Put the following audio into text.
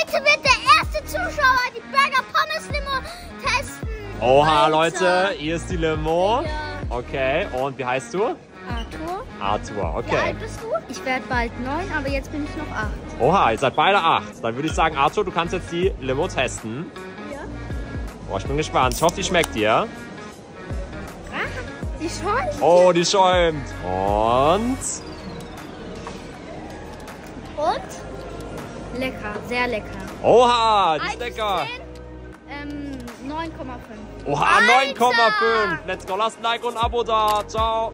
Heute wird der erste Zuschauer die Burger Pommes Limo testen. Oha, Alter. Leute, hier ist die Limo. Ja. Okay, und wie heißt du? Arthur, Arthur, wie okay. alt bist du? Ich werde bald neun, aber jetzt bin ich noch acht. Oha, ihr seid beide acht. Dann würde ich sagen, Arthur, du kannst jetzt die Limo testen. Ja. Boah, ich bin gespannt. Ich hoffe, die schmeckt dir. Ah, die schäumt. Oh, die schäumt. Und? Und? Lecker, sehr lecker. Oha, die ist lecker. zehn, Ähm, 9,5. Oha, Alter! 9,5. Let's go, lasst ein Like und ein Abo da. Ciao.